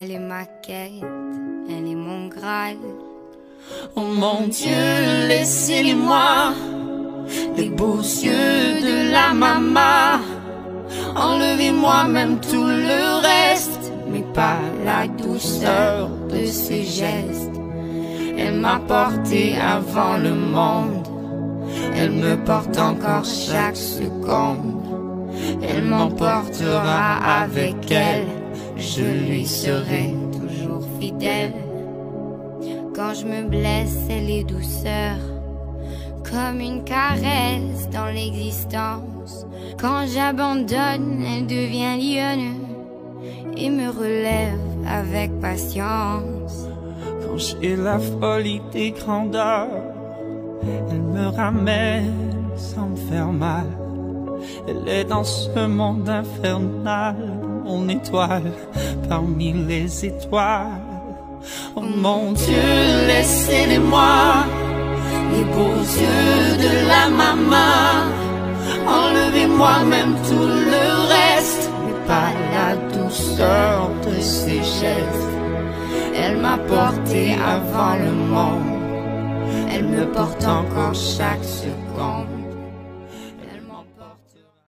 Elle est ma quête, elle est mon graal. Oh mon Dieu, laissez-les-moi, les beaux yeux de la maman. Enlevez-moi même tout le reste, mais pas la douceur de ses gestes. Elle m'a porté avant le monde, elle me porte encore chaque seconde. Elle m'emportera avec elle, je lui serai toujours fidèle. Quand je me blesse, elle est douceur, comme une caresse dans l'existence. Quand j'abandonne, elle devient lionne et me relève avec patience. Quand j'ai la folie des grandeurs, elle me ramène sans me faire mal. Elle est dans ce monde infernal, mon étoile parmi les étoiles. Oh mon Dieu, laissez-les-moi, les beaux yeux de la maman. Enlevez-moi même tout le reste, mais pas la douceur de ses gestes. Elle m'a porté avant le monde, elle me porte encore chaque seconde.